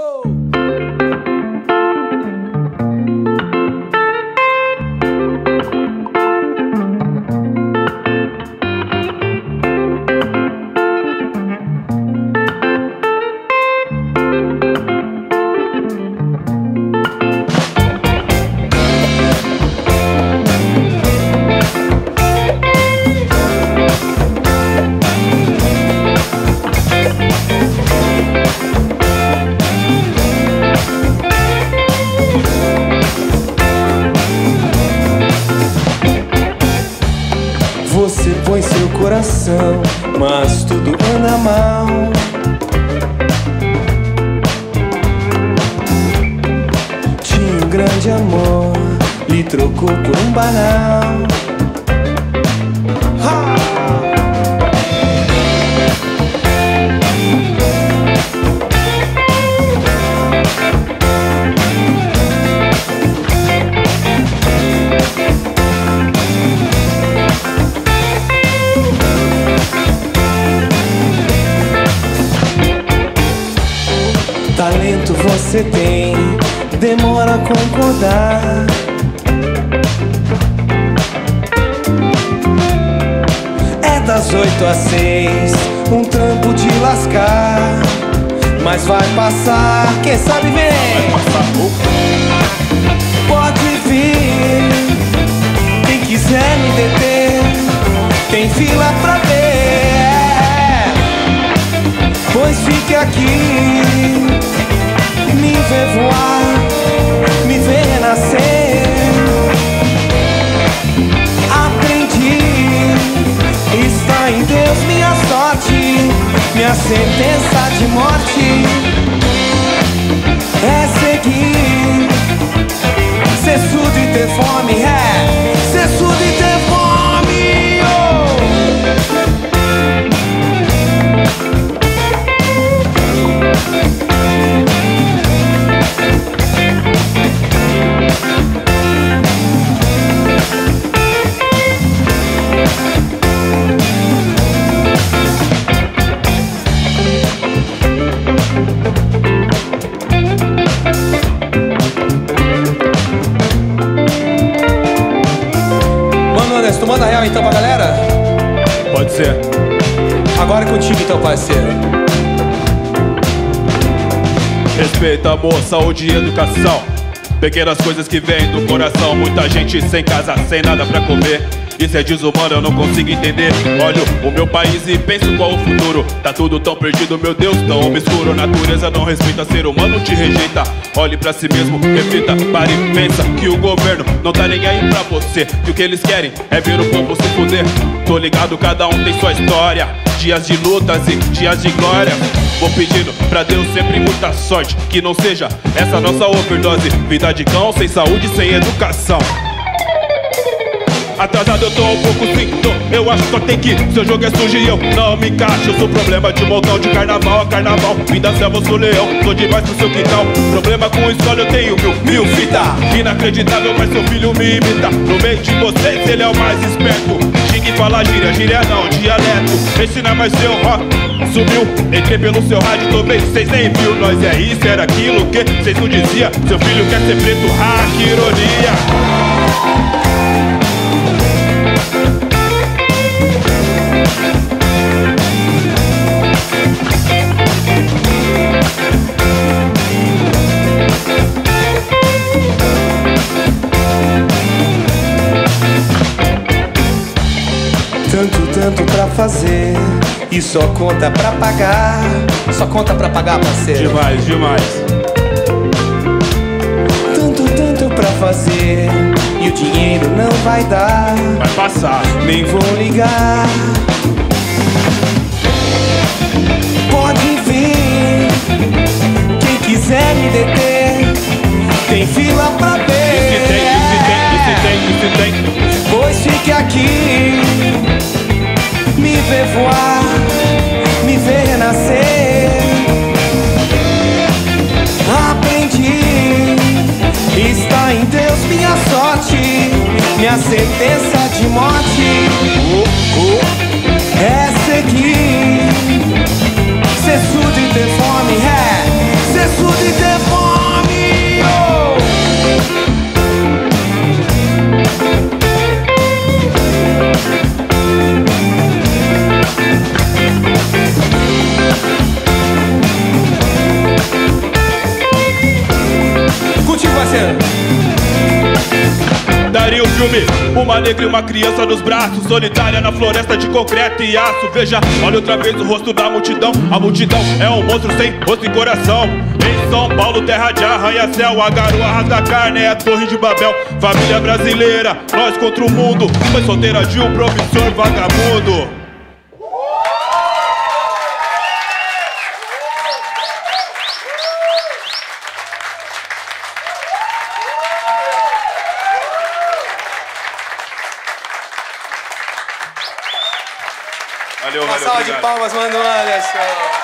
Você coração, mas tudo anda mal. Tinha um grande amor, lhe trocou por um banal. Você tem, demora a concordar. É das oito às seis, um trampo de lascar. Mas vai passar, quem sabe vem. Pode vir, quem quiser me deter, tem fila pra ver. Pois fique aqui, voar, me ver renascer. Aprendi, está em Deus minha sorte, minha sentença Real então pra galera? Pode ser. Agora é contigo então, parceiro. Respeita, amor, saúde e educação. Pequenas coisas que vêm do coração. Muita gente sem casa, sem nada pra comer. Isso é desumano, eu não consigo entender. Olho o meu país e penso qual o futuro. Tá tudo tão perdido, meu Deus, tão obscuro. Natureza não respeita, ser humano te rejeita. Olhe pra si mesmo, reflita, pare, pensa que o governo não tá nem aí pra você. Que o que eles querem é ver o povo se fuder. Tô ligado, cada um tem sua história. Dias de lutas e dias de glória. Vou pedindo pra Deus sempre muita sorte. Que não seja essa nossa overdose. Vida de cão, sem saúde, sem educação. Atrasado eu tô um pouco sim, tô, eu acho que só tem que Seu jogo é sujo e eu não me encaixo. Eu sou problema de montão de carnaval a carnaval. Vida selva, eu sou leão, sou demais pro seu quintal. Problema com escola eu tenho mil, mil fita. Inacreditável, mas seu filho me imita. No meio de vocês ele é o mais esperto. Xingue fala gíria, gíria não, dialeto. Ensina mais seu rock. Sumiu, entrei pelo seu rádio, tomei, cês nem viu Nós é isso, era aquilo que cês não dizia. Seu filho quer ser preto, ah, que ironia Tanto, tanto pra fazer e só conta pra pagar. Só conta pra pagar, parceiro. Demais, demais Tanto, tanto pra fazer e o dinheiro não vai dar. Vai passar Nem vou ligar. Pode vir, quem quiser me deter, tem fila pra ver. Pois fique aqui, sentença de morte é seguir. Cesso de ter fome, é. Cesso de ter fome. Contigo, parceiro filme Uma negra e uma criança nos braços Solitária na floresta de concreto e aço. Veja, olha outra vez o rosto da multidão. A multidão é um monstro sem rosto e coração. Em São Paulo, terra de arranha-céu A garoa rasga carne, é a torre de Babel. Família brasileira, nós contra o mundo. Mãe solteira de um professor vagabundo Valeu, Uma valeu, salva de obrigado. palmas, mano, Anderson.